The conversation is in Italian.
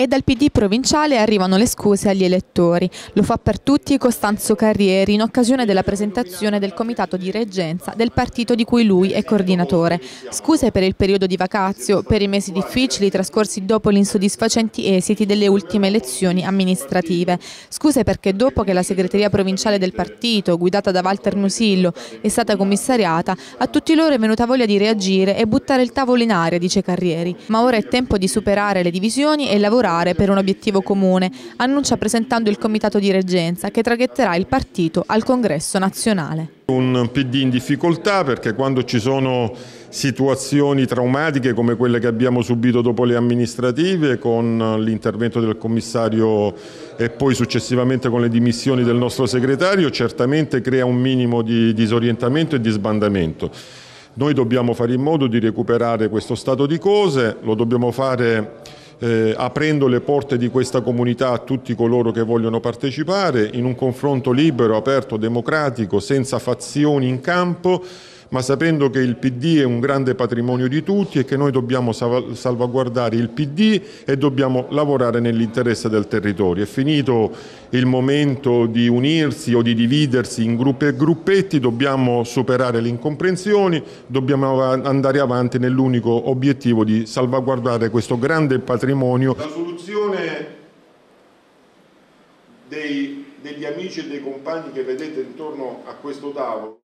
E dal PD provinciale arrivano le scuse agli elettori. Lo fa per tutti Costanzo Carrieri in occasione della presentazione del comitato di reggenza del partito di cui lui è coordinatore. Scuse per il periodo di vacazio, per i mesi difficili trascorsi dopo gli insoddisfacenti esiti delle ultime elezioni amministrative. Scuse perché dopo che la segreteria provinciale del partito, guidata da Walter Musillo, è stata commissariata, a tutti loro è venuta voglia di reagire e buttare il tavolo in aria, dice Carrieri. Ma ora è tempo di superare le divisioni e lavorare lavorare per un obiettivo comune, annuncia presentando il comitato di reggenza che traghetterà il partito al congresso nazionale. Un PD in difficoltà perché quando ci sono situazioni traumatiche come quelle che abbiamo subito dopo le amministrative con l'intervento del commissario e poi successivamente con le dimissioni del nostro segretario certamente crea un minimo di disorientamento e di sbandamento. Noi dobbiamo fare in modo di recuperare questo stato di cose, lo dobbiamo fare eh, aprendo le porte di questa comunità a tutti coloro che vogliono partecipare in un confronto libero, aperto, democratico, senza fazioni in campo ma sapendo che il PD è un grande patrimonio di tutti e che noi dobbiamo salvaguardare il PD e dobbiamo lavorare nell'interesse del territorio. È finito il momento di unirsi o di dividersi in gruppi e gruppetti, dobbiamo superare le incomprensioni, dobbiamo andare avanti nell'unico obiettivo di salvaguardare questo grande patrimonio. La soluzione dei, degli amici e dei compagni che vedete intorno a questo tavolo